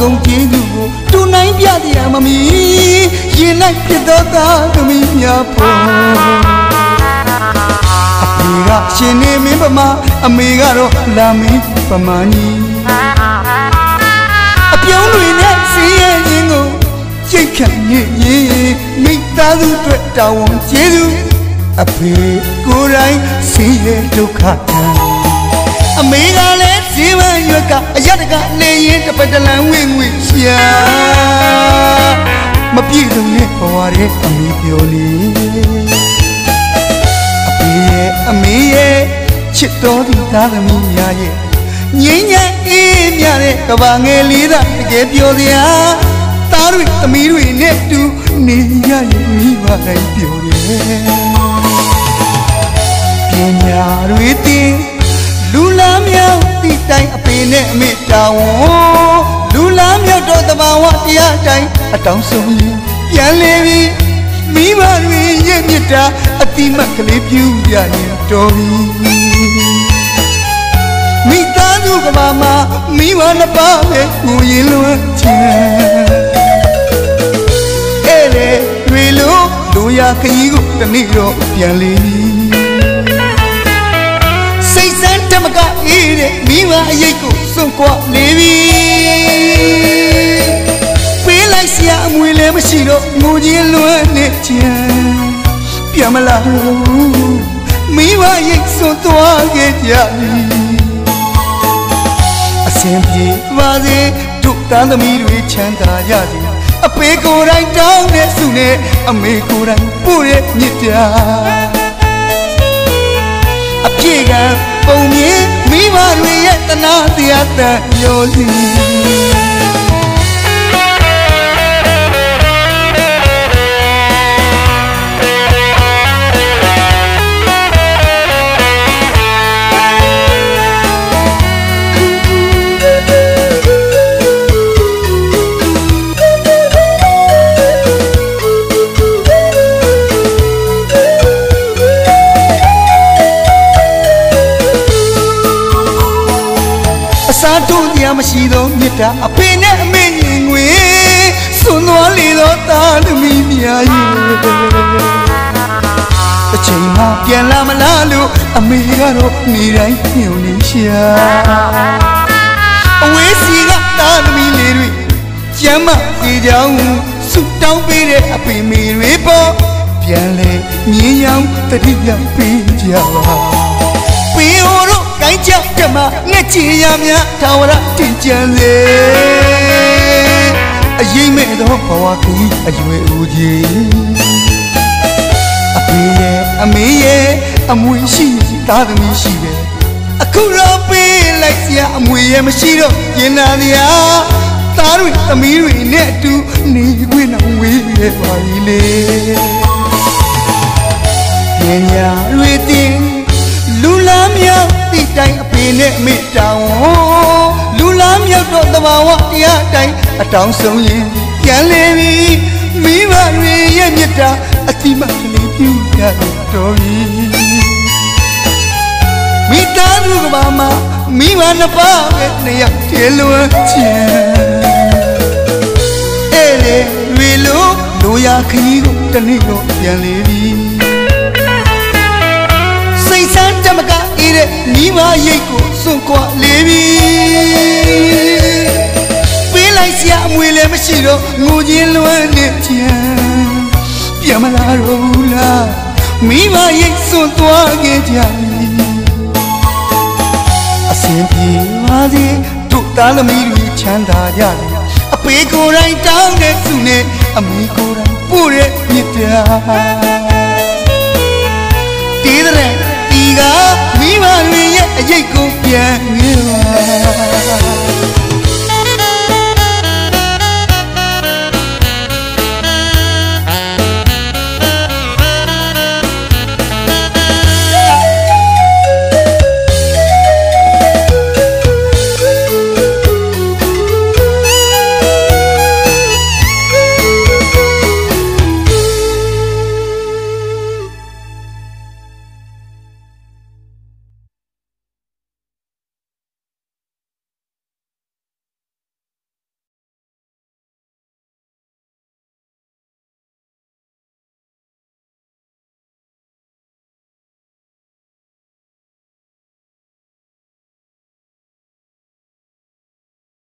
ကုန်ကျေးဇူးကိုတူနိုင်ပြတရားမမီရင်၌ဖြစ်သောသားသမီးများဖို့အဖေကရှင်နေမင်းပမာအမေကတော့လာမင်းပမာနီအပြုံးတွေနဲ့စီးရဲခြင်းကိုချိတ်ခံရရင်မိသားစုအတွက်တာဝန်ကျေးဇူးအဖေကိုယ်တိုင်ဆင်းရဲဒုက္ခတံအမေကလ ည်းဇီဝရွက်ကအရတကနေရင်တပတ်တလန်ဝင်ဝင်ရှာမပြည့်စုံတဲ့ဘဝရဲ့အမေပြောလေအဖေရဲ့အမေရဲ့ချစ်တော်ဒီသားသမီးများရဲ့ငိမ့်ညက်အေးမြတဲ့ကဘာငယ်လေးသာတကယ်ပြောစရာသားတွေသမီးတွေနဲ့တူနေရရင်မိဘတိုင်းပြောတယ်ပညာတွေတင် နဲ့အမေတာဝန်လူလားမြောက်တော့တဘာဝတရားတိုင်းအတောင်းဆုံးရင်ပြန်လေပြီမိဘတွေရဲ့မြတ်တာအတိမတ်ကလေးပြူပြရင်တော်ပြီမိသားစုကဘာမှာမိဘနှစ်ပါးပဲကိုရင်လွန်ချင်အဲ့လေတွေလို့လူရခရီးကိုတနေ့တော့ပြန်လေပြီစိတ်ဆန်းတမကအေး တဲ့မိမအရေးကိုစွန့်ခွာလေပြီပေးလိုက်စရာအမွေလည်းမရှိတော့ငိုချင်းလွမ်းနေချင်ပြန်မလာဘူးမိမရိတ်စွန့်သွားခဲ့ကြပြီအစင်ပြေပါစေတို့တန်းသမီးတွေချမ်းသာကြစေအပေကိုယ်တိုင်တောင်းတဲ့ဆုနဲ့အမေကိုယ်တိုင်ပို့ရဲ့မြစ်ပြအပြည့်ကပုံမြင် မိဘတွေရဲ့တနာတရားတန်ရောစီ စားထိုးတရားမရှိသောမေတ္တာအဖေနဲ့အမေညီငွေစွန်သွားလေသောသားသမီးများရဲ့အချိန်မှပြန်လာမလားလို့အမေကတော့နေတိုင်းညှို့နေရှာအဝေးစီကသားသမီးလေးတွေကျမ်းမပြေကြောင်းဆုတောင်းပေးတဲ့အဖေမေတွေပေါ်ပြန်လေမြင်းရောင်တတိယပေးကြပါပင်ဟိုတို့ ကိုင်းကြောက်ကြမှာငှက်ချီရများထာဝရတင်ကြံစေအရေးမဲ့သောဘဝခရီးအရွယ်ဦးကြီးအဖေရဲ့အမေရဲ့အမွေရှိသားသမီးရှိပဲအခုတော့ပေးလိုက်စရာအမွေရဲ့မရှိတော့ရင်နာတရားသားတွေသမီးတွေနဲ့အတူနေခွင့်တော့ဝေးရပါပြီလေပညာတွေတ နဲ့အမေတောင်းလူလားမြောက်တော့တဘာဝတရားတိုင်းအတောင်းဆုံးရင်ပြန်လေပြီမိဘတွေရဲ့မြတ်တာအတိမကလေးပြုရတော်ပြီမိသားစုကဘာမှာမိဘနှစ်ပါးပဲနှစ်ယောက်တည်းလွန်ချင်အဲ့လေတွေလို့လိုရာခရီးကိုတနေ့တော့ပြန်လေပြီ မကအေးတဲ့မိမရိတ်ကိုစွန့်ခွာလေပြီပေးလိုက်စရာအမွေလည်းမရှိတော့ငိုချင်းလွမ်းနေချင်ပြန်မလာတော့ဘူးလားမိမရိတ်စွန့်သွားခဲ့ကြပြီအစင်ပြေပါစေတို့သားသမီးတွေချမ်းသာကြတယ်အပေကိုယ်တိုင်တောင်းတဲ့သူနဲ့အမေကိုယ်တိုင်ပို့တဲ့မြတ်တာ တေးတဲ့ဒီက